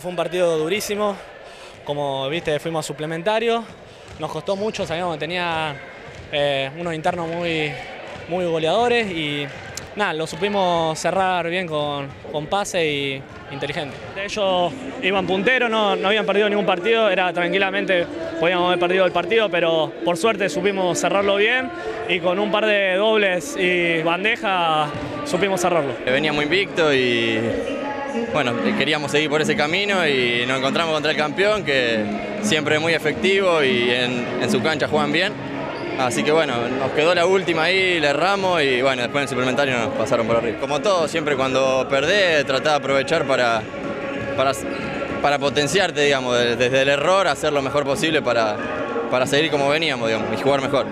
Fue un partido durísimo, como viste fuimos suplementarios, nos costó mucho, sabíamos que tenía eh, unos internos muy, muy goleadores y nada, lo supimos cerrar bien con, con pase y inteligente. Ellos iban punteros, no, no habían perdido ningún partido, era tranquilamente, podíamos haber perdido el partido, pero por suerte supimos cerrarlo bien y con un par de dobles y bandeja supimos cerrarlo. Veníamos invicto y bueno, queríamos seguir por ese camino y nos encontramos contra el campeón que siempre es muy efectivo y en, en su cancha juegan bien. Así que bueno, nos quedó la última ahí, le erramos y bueno, después en el suplementario nos pasaron por arriba. Como todo, siempre cuando perdés, tratá de aprovechar para, para, para potenciarte, digamos, desde el error, hacer lo mejor posible para, para seguir como veníamos, digamos, y jugar mejor.